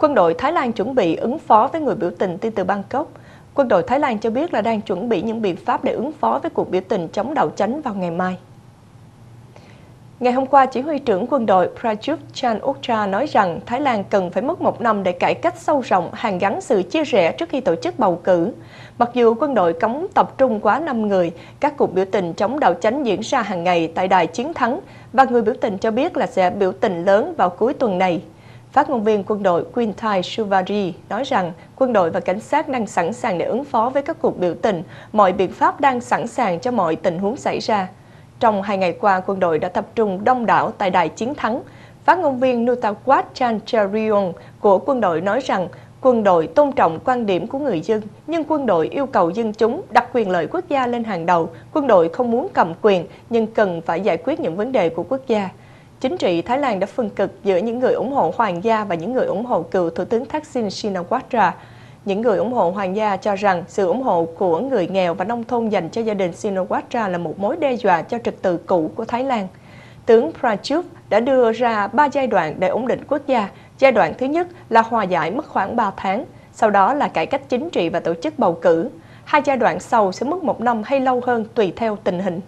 Quân đội Thái Lan chuẩn bị ứng phó với người biểu tình tin từ Bangkok. Quân đội Thái Lan cho biết là đang chuẩn bị những biện pháp để ứng phó với cuộc biểu tình chống đảo chánh vào ngày mai. Ngày hôm qua, chỉ huy trưởng quân đội Prayut Chan Ocha nói rằng Thái Lan cần phải mất một năm để cải cách sâu rộng, hàng gắn sự chia rẽ trước khi tổ chức bầu cử. Mặc dù quân đội cấm tập trung quá 5 người, các cuộc biểu tình chống đảo chánh diễn ra hàng ngày tại đài chiến thắng và người biểu tình cho biết là sẽ biểu tình lớn vào cuối tuần này. Phát ngôn viên quân đội Quintai Suvari nói rằng quân đội và cảnh sát đang sẵn sàng để ứng phó với các cuộc biểu tình, mọi biện pháp đang sẵn sàng cho mọi tình huống xảy ra. Trong hai ngày qua, quân đội đã tập trung đông đảo tại đài chiến thắng. Phát ngôn viên Nutawat Chancharion của quân đội nói rằng quân đội tôn trọng quan điểm của người dân, nhưng quân đội yêu cầu dân chúng đặt quyền lợi quốc gia lên hàng đầu. Quân đội không muốn cầm quyền, nhưng cần phải giải quyết những vấn đề của quốc gia. Chính trị Thái Lan đã phân cực giữa những người ủng hộ hoàng gia và những người ủng hộ cựu Thủ tướng Thaksin Shinawatra. Những người ủng hộ hoàng gia cho rằng sự ủng hộ của người nghèo và nông thôn dành cho gia đình Shinawatra là một mối đe dọa cho trật tự cũ của Thái Lan. Tướng Prachut đã đưa ra ba giai đoạn để ổn định quốc gia. Giai đoạn thứ nhất là hòa giải mất khoảng 3 tháng, sau đó là cải cách chính trị và tổ chức bầu cử. Hai giai đoạn sau sẽ mất một năm hay lâu hơn tùy theo tình hình.